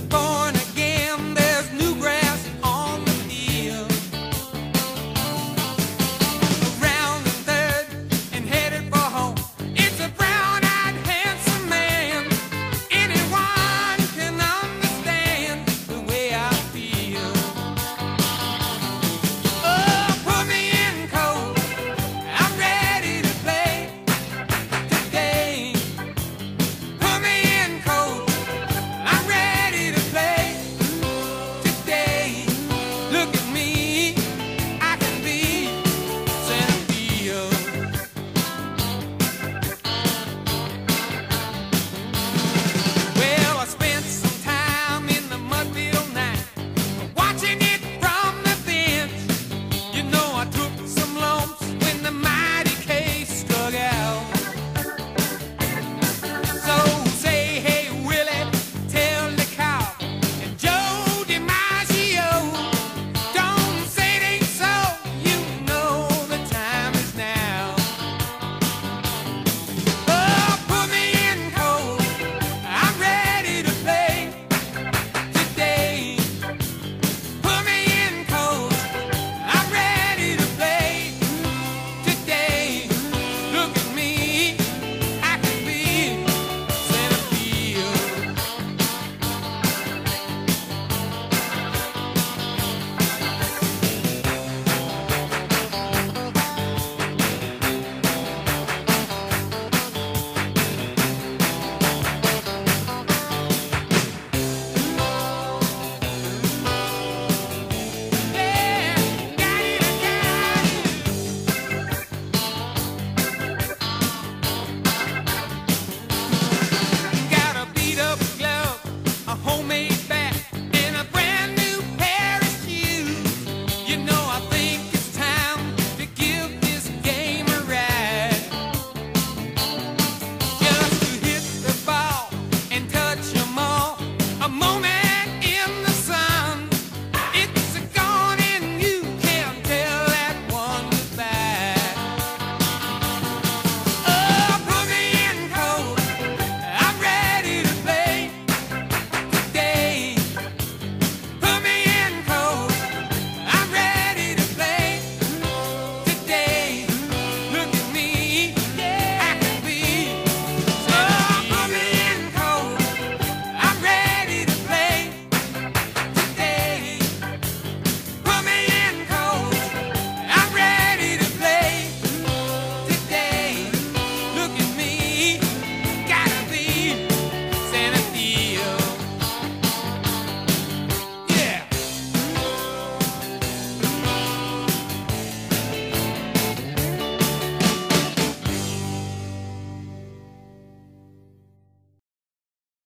your.